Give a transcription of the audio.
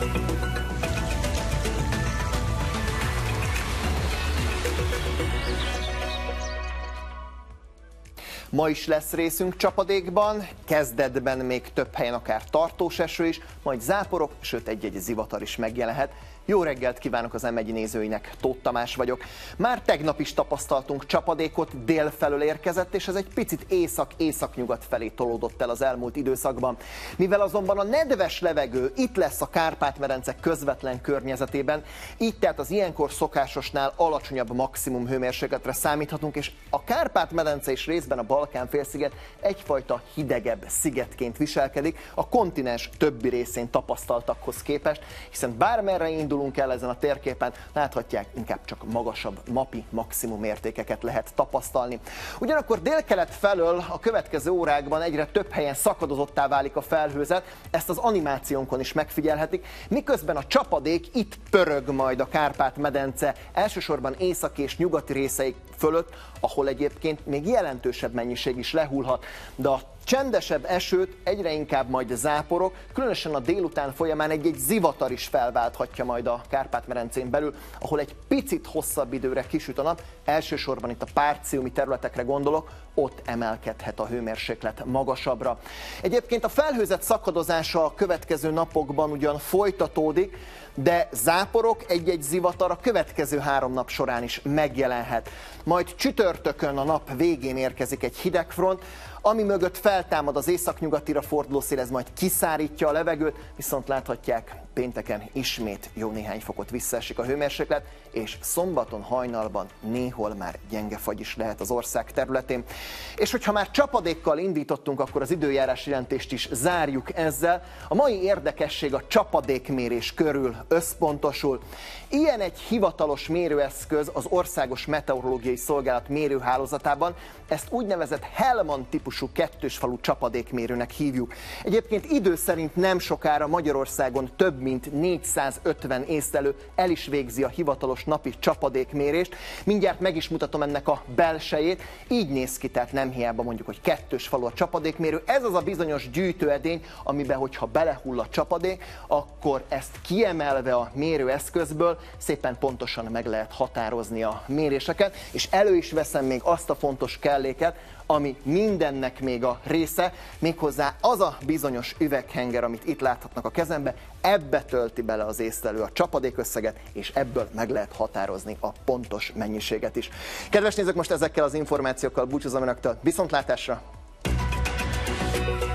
Bye. Ma is lesz részünk csapadékban, kezdetben még több helyen akár tartós eső is, majd záporok, sőt egy-egy zivatar is megjelenhet. Jó reggelt kívánok az m nézőinek, Tóth Tamás vagyok. Már tegnap is tapasztaltunk csapadékot, dél felől érkezett, és ez egy picit észak-északnyugat felé tolódott el az elmúlt időszakban. Mivel azonban a nedves levegő itt lesz a Kárpát-medence közvetlen környezetében, így tehát az ilyenkor szokásosnál alacsonyabb maximum hőmérsékletre számíthatunk, és a Kárpát-medence és részben a Balkán-félsziget egyfajta hidegebb szigetként viselkedik a kontinens többi részén tapasztaltakhoz képest, hiszen bármerre indul, indulunk el ezen a térképen, láthatják, inkább csak magasabb napi maximum értékeket lehet tapasztalni. Ugyanakkor délkelet felől a következő órákban egyre több helyen szakadozottá válik a felhőzet, ezt az animációnkon is megfigyelhetik, miközben a csapadék itt pörög majd a Kárpát-medence, elsősorban észak és nyugati részeik fölött, ahol egyébként még jelentősebb mennyiség is lehullhat, de a Csendesebb esőt, egyre inkább majd záporok, különösen a délután folyamán egy-egy zivatar is felválthatja majd a Kárpát-merencén belül, ahol egy picit hosszabb időre kisüt a nap, elsősorban itt a párciumi területekre gondolok, ott emelkedhet a hőmérséklet magasabbra. Egyébként a felhőzet szakadozása a következő napokban ugyan folytatódik, de záporok, egy-egy zivatar a következő három nap során is megjelenhet. Majd csütörtökön a nap végén érkezik egy hidegfront, ami mögött feltámad az északnyugatira forduló szél, ez majd kiszárítja a levegőt, viszont láthatják, pénteken ismét jó néhány fokot visszaesik a hőmérséklet, és szombaton hajnalban néhol már gyenge fagy is lehet az ország területén. És hogyha már csapadékkal indítottunk, akkor az időjárás jelentést is zárjuk ezzel. A mai érdekesség a csapadékmérés körül összpontosul. Ilyen egy hivatalos mérőeszköz az Országos Meteorológiai Szolgálat mérőhálózatában, ezt úgynevezett Hellman típusú kettős falu csapadékmérőnek hívjuk. Egyébként idő szerint nem sokára Magyarországon több mint 450 észlelő el is végzi a hivatalos napi csapadékmérést. Mindjárt meg is mutatom ennek a belsejét. Így néz ki, tehát nem hiába mondjuk, hogy kettős falu a csapadékmérő. Ez az a bizonyos gyűjtőedény, amiben, hogyha belehull a csapadék, akkor ezt kiemelve a mérőeszközből szépen pontosan meg lehet határozni a méréseket, és elő is veszem még azt a fontos kelléket, ami mindennek még a része, méghozzá az a bizonyos üveghenger, amit itt láthatnak a kezembe, ebbe tölti bele az észlelő a csapadékösszeget, és ebből meg lehet határozni a pontos mennyiséget is. Kedves nézők, most ezekkel az információkkal búcsúzom önöktől. Viszontlátásra! thank you